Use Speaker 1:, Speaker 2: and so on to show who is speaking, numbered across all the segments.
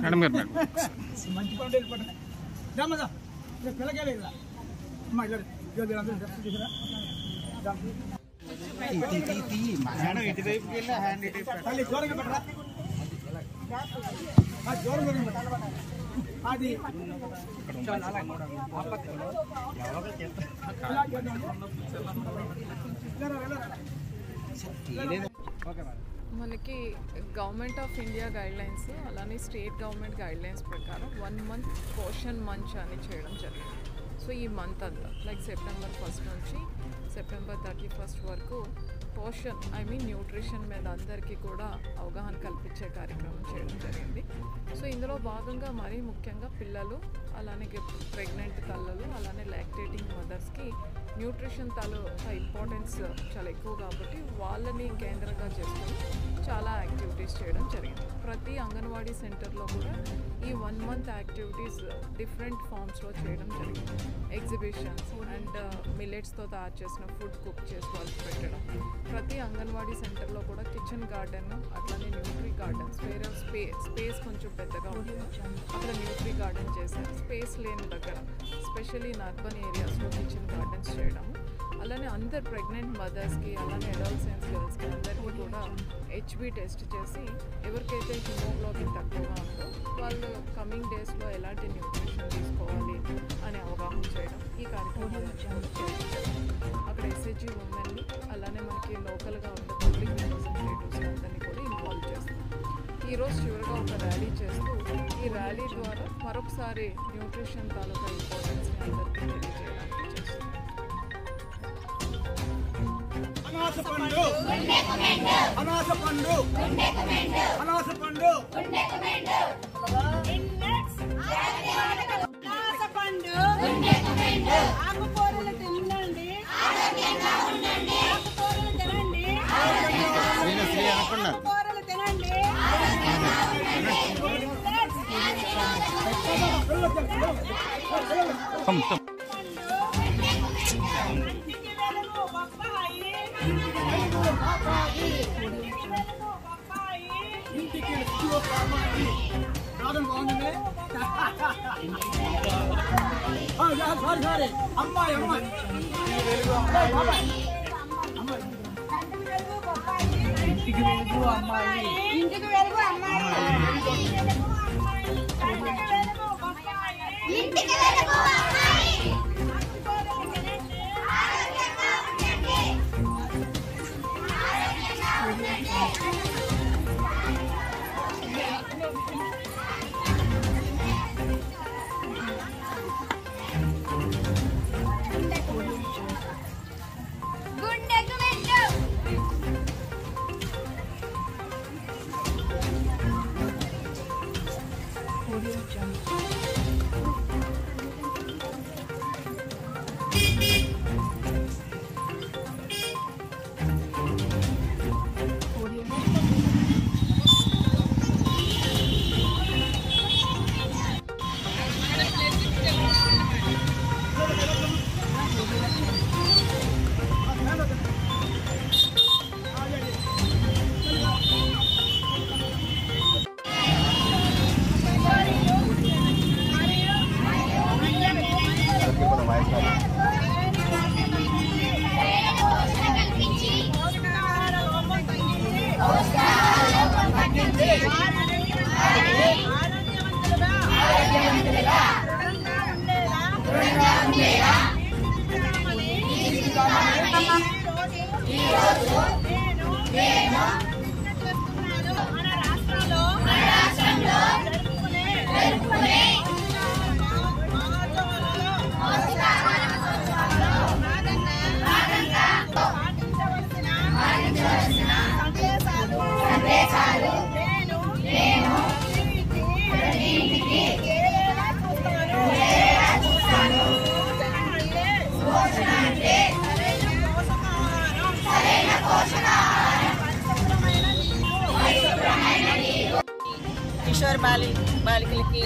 Speaker 1: Madam గారు madam
Speaker 2: మంచి పండు వెళ్ళిపోతాను రామదా పిల్లకాయలు ఇలా అమ్మా ఇలా మేడం ఇటువైపుకి వెళ్ళి హ్యాండ్ ఇటు అది
Speaker 3: మనకి government of India guidelines అలానే స్టేట్ గవర్నమెంట్ గైడ్ లైన్స్ ప్రకారం వన్ మంత్ పోషన్ మంచ్ అని చేయడం జరిగింది. సో ఈ మంత్ అంతా లైక్ సెప్టెంబర్ ఫస్ట్ నుంచి సెప్టెంబర్ థర్టీ ఫస్ట్ వరకు పోషన్ ఐ మీన్ న్యూట్రిషన్ మీద అందరికీ కూడా అవగాహన కల్పించే కార్యక్రమం చేయడం జరిగింది. సో ఇందులో భాగంగా మరీ ముఖ్యంగా పిల్లలు అలానే ప్రెగ్నెంట్ తల్లలు అలానే లాక్టేటింగ్ మదర్స్కి న్యూట్రిషన్ తలు ఇంపార్టెన్స్ చాలా ఎక్కువ కాబట్టి వాళ్ళని కేంద్రంగా చేసుకుని చాలా యాక్టివిటీస్ చేయడం జరిగింది. ప్రతి అంగన్వాడీ సెంటర్లో కూడా ఈ వన్ మంత్ యాక్టివిటీస్ డిఫరెంట్ ఫామ్స్లో చేయడం జరిగింది. ఎగ్జిబిషన్స్ అండ్ మిల్లెట్స్తో తయారు చేసిన ఫుడ్ కుక్ చేసి వాళ్ళకి పెట్టడం. ప్రతి అంగన్వాడీ సెంటర్లో కూడా కిచెన్ గార్డెన్ అట్లానే న్యూట్రీ గార్డెన్స్ వేరే స్పే స్పేస్ కొంచెం పెద్దగా ఉంటుంది. అక్కడ న్యూట్రీ గార్డెన్ చేశాను స్పేస్ లేని దగ్గర స్పెషల్లీ ఇన్ అర్బన్ ఏరియాస్లో కిచెన్ గార్డెన్స్ చేయడము. అలానే అందరు ప్రెగ్నెంట్ మదర్స్కి అలానే అడల్సెన్స్ గర్ల్స్కి అందరికీ కూడా హెచ్బి టెస్ట్ చేసి ఎవరికైతే హిమోగ్లోబిన్ తక్కువగా ఉందో వాళ్ళు కమింగ్ డేస్లో ఎలాంటి న్యూట్రిషన్ తీసుకోవాలి అనే అవగాహన చేయడం ఈ కార్యక్రమం అక్కడ ఎస్హెచ్జి ఉమెన్ని అలానే మనకి లోకల్గా ఉన్న పబ్లిక్ రిప్రజెంటేటివ్స్ అందరినీ కూడా ఇన్వాల్వ్ చేస్తాం. ఈరోజు చివరిగా ఒక ర్యాలీ చేస్తూ ఈ ర్యాలీ ద్వారా మరొకసారి న్యూట్రిషన్ తాలూకా ఇంపార్టెన్స్ని అందరికీ తెలియజేయడానికి చేస్తున్నాం.
Speaker 2: అనాస పండు. అనాస పండు. అనాస పండు.
Speaker 4: పండు. ఆకుకూరలు తినండి ఆకుకూరలు ఇంటికి వెలుగు బొప్పాయి ఇంటికి వెలుగు
Speaker 2: ఎక్కువ కావాలి రావడం బాగుంది సారీ సారీ అమ్మాయి అమ్మాయి
Speaker 4: ఇంటికి వెలుగు అమ్మాయి ఇంటికి వెలుగు అమ్మాయి ఇంటికి వెలుగు అమ్మాయి Audio Jungle. మన
Speaker 5: కిషోర్ బాలి బాలికలకి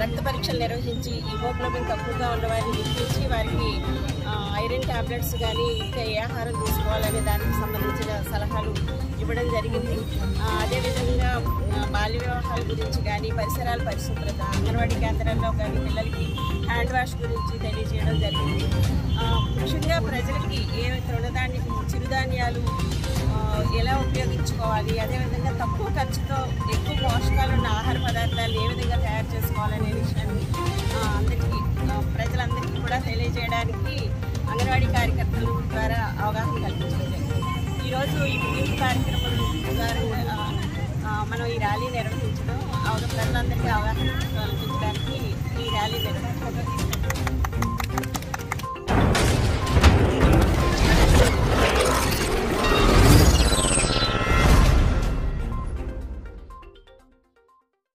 Speaker 5: రక్త పరీక్షలు నిర్వహించి హిమోగ్లోబిన్ తక్కువగా ఉన్న వారిని గుర్తించి వారికి ఐరన్ టాబ్లెట్స్ కానీ ఇంకా ఏ ఆహారం తీసుకోవాలనే దానికి సంబంధించిన సలహాలు ఇవ్వడం జరిగింది. అదేవిధంగా బాల్య వివాహాల గురించి కానీ పరిసరాల పరిశుభ్రత అంగన్వాడీ కేంద్రాల్లో కానీ పిల్లలకి హ్యాండ్ వాష్ గురించి తెలియజేయడం జరిగింది. ముఖ్యంగా ప్రజలకి ఏ తృణధాన్య చిరుధాన్యాలు ఎలా ఉపయోగించుకోవాలి అదేవిధంగా ఖర్చుతో ఎక్కువ పోషకాలు ఉన్న ఆహార పదార్థాలు ఏ విధంగా తయారు చేసుకోవాలనే విషయాన్ని అందరికీ ప్రజలందరికీ కూడా తెలియజేయడానికి అంగన్వాడీ కార్యకర్తల ద్వారా అవగాహన కల్పించడం ఈరోజు ఈ ముగింపు కార్యక్రమం ద్వారా మనం ఈ ర్యాలీ నిర్వహించడం అవగా ప్రజలందరికీ అవగాహన కల్పించడానికి ఈ ర్యాలీ నిర్వహించడం